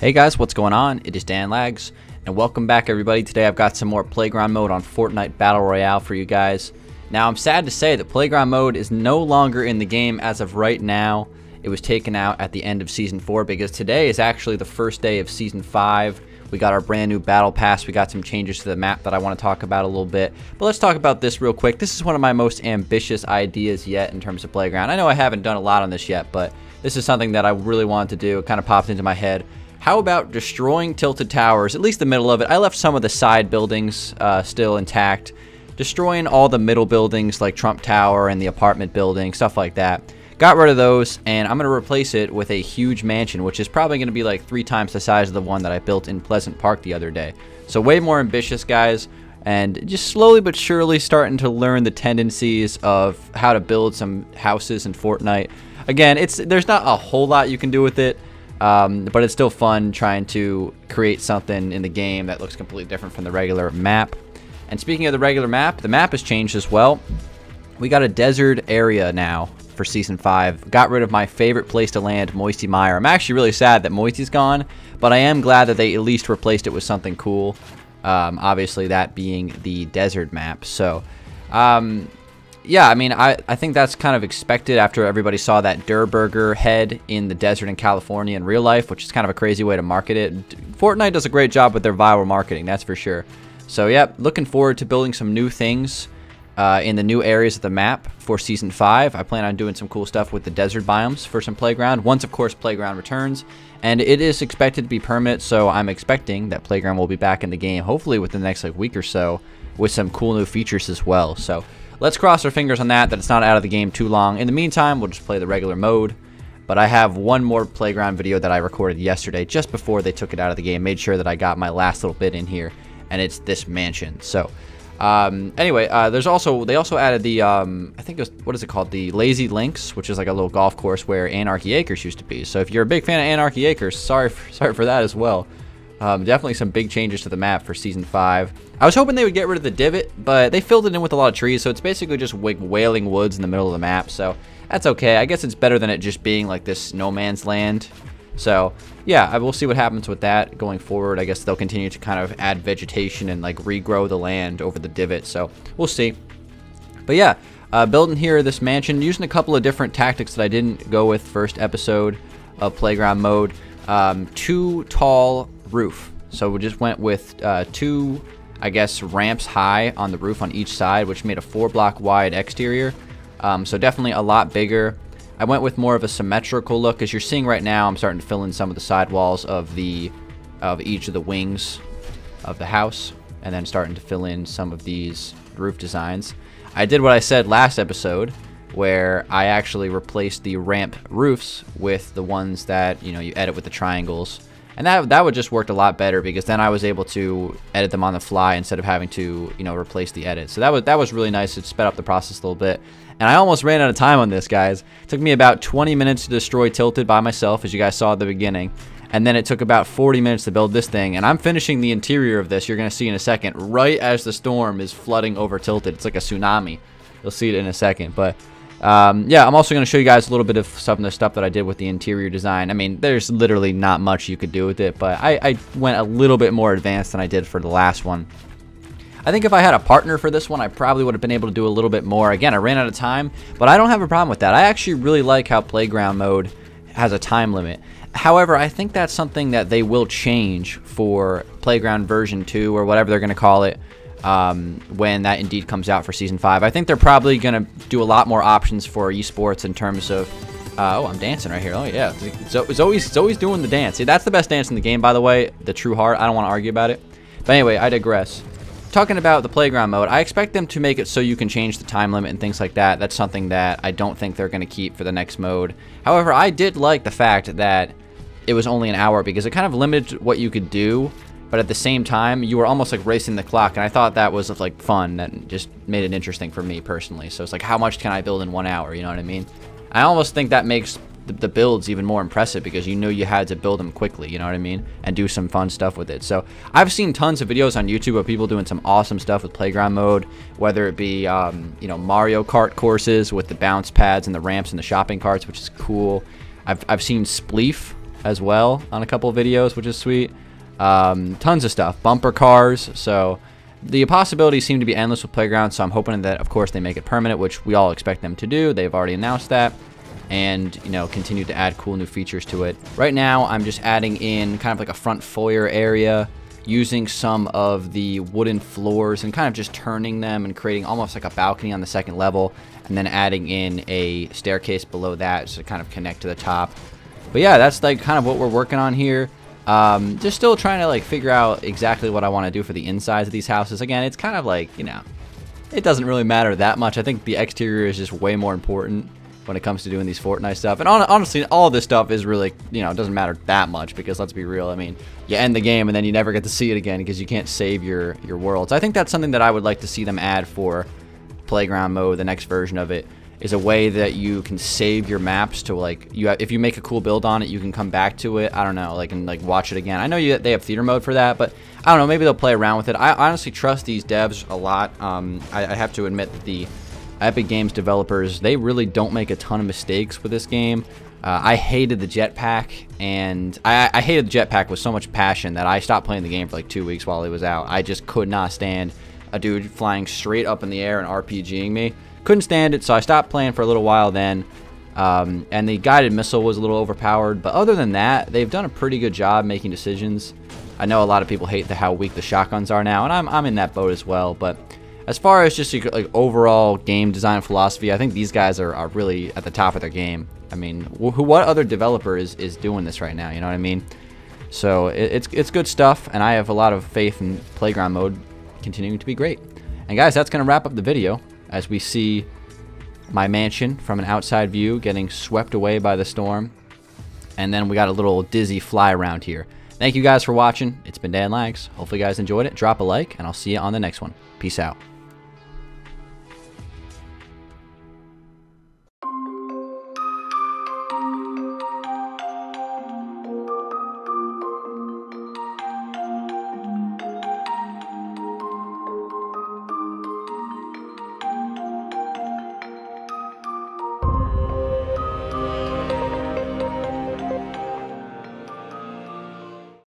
Hey guys, what's going on? It is Dan Lags, and welcome back everybody. Today I've got some more Playground mode on Fortnite Battle Royale for you guys. Now I'm sad to say that Playground mode is no longer in the game as of right now. It was taken out at the end of Season 4 because today is actually the first day of Season 5. We got our brand new Battle Pass. We got some changes to the map that I want to talk about a little bit. But let's talk about this real quick. This is one of my most ambitious ideas yet in terms of Playground. I know I haven't done a lot on this yet, but this is something that I really wanted to do. It kind of popped into my head. How about destroying Tilted Towers, at least the middle of it? I left some of the side buildings uh, still intact. Destroying all the middle buildings like Trump Tower and the apartment building, stuff like that. Got rid of those, and I'm going to replace it with a huge mansion, which is probably going to be like three times the size of the one that I built in Pleasant Park the other day. So way more ambitious, guys, and just slowly but surely starting to learn the tendencies of how to build some houses in Fortnite. Again, it's there's not a whole lot you can do with it. Um, but it's still fun trying to create something in the game that looks completely different from the regular map. And speaking of the regular map, the map has changed as well. We got a desert area now for Season 5. Got rid of my favorite place to land, Moisty Mire. I'm actually really sad that Moisty's gone, but I am glad that they at least replaced it with something cool. Um, obviously, that being the desert map. So, um, yeah, I mean, I, I think that's kind of expected after everybody saw that Durr Burger head in the desert in California in real life, which is kind of a crazy way to market it. Fortnite does a great job with their viral marketing, that's for sure. So, yep, looking forward to building some new things uh, in the new areas of the map for Season 5. I plan on doing some cool stuff with the desert biomes for some Playground, once, of course, Playground returns. And it is expected to be permanent, so I'm expecting that Playground will be back in the game, hopefully within the next like week or so, with some cool new features as well. So, let's cross our fingers on that, that it's not out of the game too long. In the meantime, we'll just play the regular mode. But I have one more playground video that I recorded yesterday, just before they took it out of the game. Made sure that I got my last little bit in here, and it's this mansion. So, um, anyway, uh, there's also they also added the um, I think it was what is it called the Lazy Links, which is like a little golf course where Anarchy Acres used to be. So if you're a big fan of Anarchy Acres, sorry for, sorry for that as well. Um, definitely some big changes to the map for Season 5. I was hoping they would get rid of the divot, but they filled it in with a lot of trees, so it's basically just wailing woods in the middle of the map, so that's okay. I guess it's better than it just being like this no man's land. So, yeah, I will see what happens with that going forward. I guess they'll continue to kind of add vegetation and like regrow the land over the divot, so we'll see. But yeah, uh, building here this mansion, using a couple of different tactics that I didn't go with first episode of Playground Mode. Um, tall roof. So we just went with uh, two, I guess, ramps high on the roof on each side, which made a four block wide exterior. Um, so definitely a lot bigger. I went with more of a symmetrical look. As you're seeing right now, I'm starting to fill in some of the sidewalls of the of each of the wings of the house, and then starting to fill in some of these roof designs. I did what I said last episode, where I actually replaced the ramp roofs with the ones that you know you edit with the triangles and that that would just worked a lot better because then I was able to edit them on the fly instead of having to you know replace the edit. So that was that was really nice. It sped up the process a little bit. And I almost ran out of time on this, guys. It took me about 20 minutes to destroy Tilted by myself, as you guys saw at the beginning. And then it took about 40 minutes to build this thing. And I'm finishing the interior of this, you're going to see in a second, right as the storm is flooding over Tilted. It's like a tsunami. You'll see it in a second. But um, yeah, I'm also going to show you guys a little bit of some of the stuff that I did with the interior design. I mean, there's literally not much you could do with it, but I, I went a little bit more advanced than I did for the last one. I think if I had a partner for this one, I probably would have been able to do a little bit more. Again, I ran out of time, but I don't have a problem with that. I actually really like how Playground Mode has a time limit. However, I think that's something that they will change for Playground version 2 or whatever they're going to call it um, when that indeed comes out for season five. I think they're probably going to do a lot more options for esports in terms of. Uh, oh, I'm dancing right here. Oh yeah, it's always it's always doing the dance. See, that's the best dance in the game, by the way. The True Heart. I don't want to argue about it. But anyway, I digress. Talking about the playground mode, I expect them to make it so you can change the time limit and things like that. That's something that I don't think they're going to keep for the next mode. However, I did like the fact that it was only an hour because it kind of limited what you could do but at the same time, you were almost like racing the clock, and I thought that was like fun and just made it interesting for me personally. So it's like, how much can I build in one hour? You know what I mean? I almost think that makes the, the builds even more impressive because you knew you had to build them quickly. You know what I mean? And do some fun stuff with it. So I've seen tons of videos on YouTube of people doing some awesome stuff with playground mode, whether it be um, you know Mario Kart courses with the bounce pads and the ramps and the shopping carts, which is cool. I've I've seen Spleef as well on a couple videos, which is sweet. Um, tons of stuff, bumper cars. So the possibilities seem to be endless with Playground. So I'm hoping that, of course, they make it permanent, which we all expect them to do. They've already announced that and you know continue to add cool new features to it. Right now I'm just adding in kind of like a front foyer area using some of the wooden floors and kind of just turning them and creating almost like a balcony on the second level and then adding in a staircase below that to kind of connect to the top. But yeah, that's like kind of what we're working on here. Um, just still trying to like figure out exactly what I want to do for the insides of these houses. Again, it's kind of like, you know, it doesn't really matter that much. I think the exterior is just way more important when it comes to doing these Fortnite stuff. And on, honestly, all this stuff is really, you know, it doesn't matter that much because let's be real. I mean, you end the game and then you never get to see it again because you can't save your, your worlds. I think that's something that I would like to see them add for Playground Mode, the next version of it, is a way that you can save your maps to like you have, if you make a cool build on it you can come back to it I don't know like and like watch it again I know you they have theater mode for that but I don't know maybe they'll play around with it I honestly trust these devs a lot um, I, I have to admit that the Epic Games developers, they really don't make a ton of mistakes with this game. Uh, I hated the jetpack, and I, I, hated the jetpack with so much passion that I stopped playing the game for like two weeks while it was out. I just could not stand a dude flying straight up in the air and RPGing me. Couldn't stand it, so I stopped playing for a little while then. Um, and the guided missile was a little overpowered, but other than that, they've done a pretty good job making decisions. I know a lot of people hate the, how weak the shotguns are now, and I'm, I'm in that boat as well, but as far as just like overall game design philosophy, I think these guys are, are really at the top of their game. I mean, who, what other developer is, is doing this right now? You know what I mean? So it, it's it's good stuff, and I have a lot of faith in playground mode continuing to be great. And guys, that's gonna wrap up the video as we see my mansion from an outside view getting swept away by the storm. And then we got a little dizzy fly around here. Thank you guys for watching. It's been Dan Lags. Hopefully you guys enjoyed it. Drop a like, and I'll see you on the next one. Peace out.